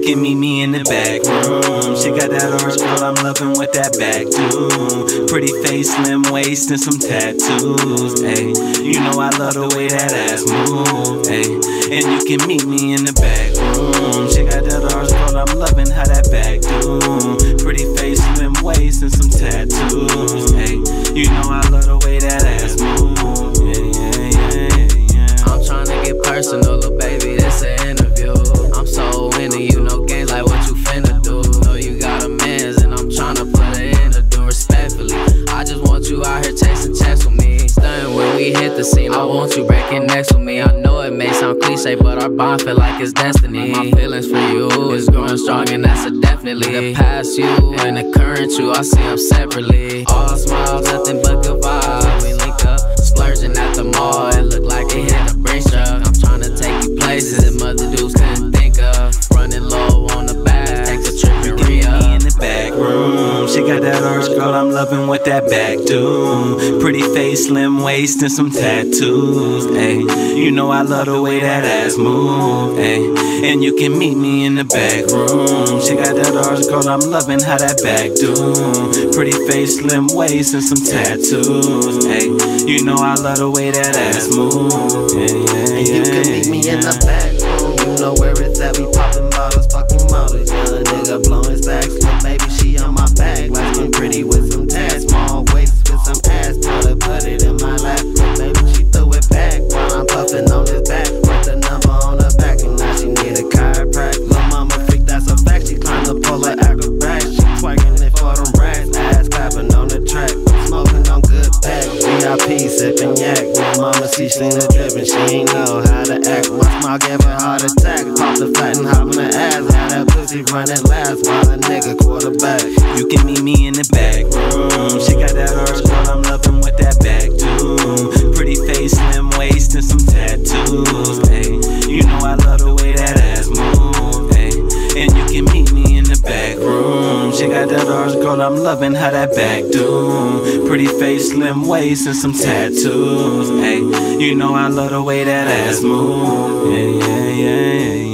can meet me in the back room. She got that orange girl, I'm loving what that back do. Pretty face, slim waist, and some tattoos. Hey, you know I love the way that ass move. Hey, and you can meet me in the back room. She got that orange girl, I'm loving how that back do. Pretty face, slim waist, and some tattoos. Hey, you know I the scene, I want you breaking next with me. I know it may sound cliche, but our bond feel like it's destiny. My feelings for you is growing strong, and that's a definitely. The past you and the current you, I see them separately. All smiles, nothing but good vibes. Orange girl, I'm loving what that back do. Pretty face, slim waist, and some tattoos. Hey, you know I love the way that ass move. Hey, and you can meet me in the back room. She got that orange girl, I'm loving how that back do. Pretty face, slim waist, and some tattoos. Hey, you know I love the way that ass move. Yeah, yeah, And you can meet me in the Put it in my lap. Little baby, she threw it back. While I'm puffing on this back. Put the number on her back. And now she need a chiropractic. Lil' mama freak, that's a fact. She climbed the like acrobat. She twerking it for them rats. Ass clapping on the track. Smoking on good pack. VIP sipping yak. Lil' mama, she seen the drip and she ain't know how to act. My smile gave her heart attack. Pop the flat and hop in the ass. Had that pussy running last while a nigga quarterback. You can meet me in got that orange girl, I'm loving how that back do. Pretty face, slim waist, and some tattoos. Hey, you know I love the way that ass move. Yeah, yeah, yeah.